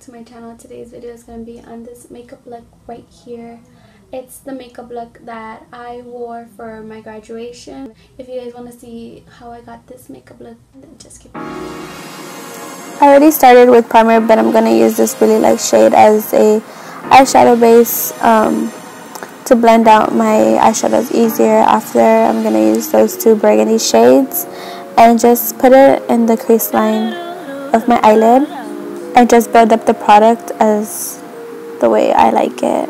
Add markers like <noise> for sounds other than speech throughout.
to my channel. Today's video is going to be on this makeup look right here. It's the makeup look that I wore for my graduation. If you guys want to see how I got this makeup look, then just keep. I already started with primer, but I'm going to use this really light shade as a eyeshadow base um, to blend out my eyeshadows easier. After, I'm going to use those two burgundy shades and just put it in the crease line of my eyelid and just build up the product as the way I like it.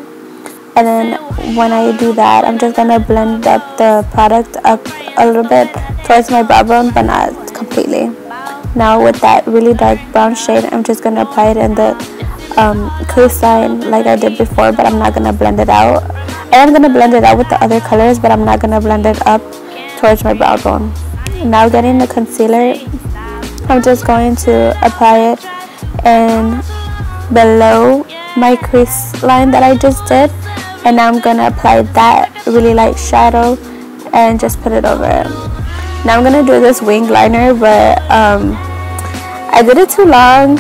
And then when I do that, I'm just to blend up the product up a little bit towards my brow bone, but not completely. Now with that really dark brown shade, I'm just to apply it in the um, crease line like I did before, but I'm not to blend it out. I am to blend it out with the other colors, but I'm not to blend it up towards my brow bone. Now getting the concealer, I'm just going to apply it and below my crease line that I just did. And now I'm gonna apply that really light shadow and just put it over. It. Now I'm gonna do this wing liner but um, I did it too long.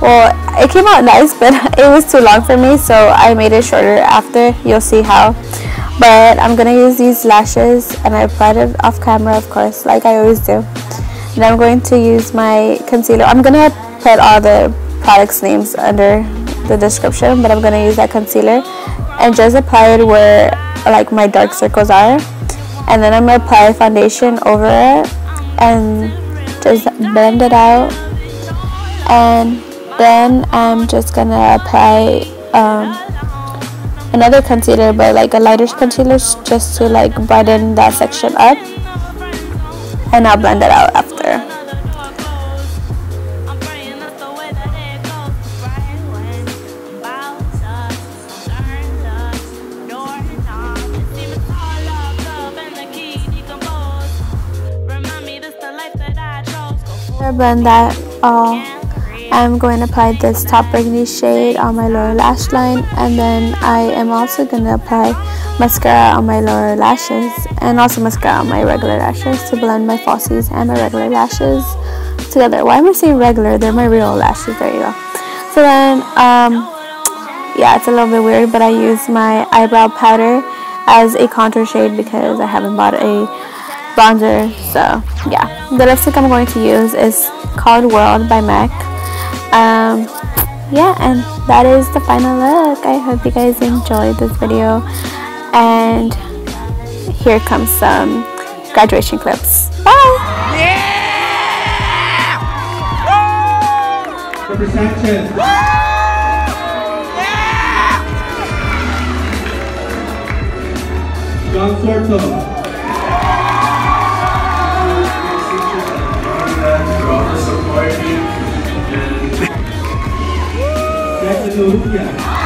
Well it came out nice <laughs> but it was too long for me so I made it shorter after. You'll see how. But I'm gonna use these lashes and I applied it off camera of course like I always do. And I'm going to use my concealer. I'm gonna put all the products names under the description but I'm gonna use that concealer and just apply it where like my dark circles are. And then I'm gonna apply foundation over it and just blend it out. And then I'm just gonna apply um, another concealer but like a lighter concealer just to like brighten that section up. And I'll blend it out blend that all I'm going to apply this top burgundy shade on my lower lash line and then I am also going to apply mascara on my lower lashes and also mascara on my regular lashes to blend my falsies and my regular lashes together. Why am I saying regular? They're my real lashes. There you go. So then, um, yeah, it's a little bit weird, but I use my eyebrow powder as a contour shade because I haven't bought a bronzer. So yeah, the lipstick I'm going to use is called Whirl by MAC. Um, yeah, and that is the final look. I hope you guys enjoyed this video. And here comes some graduation clips. Bye! Yeah! Representation. John Sorto. Hallelujah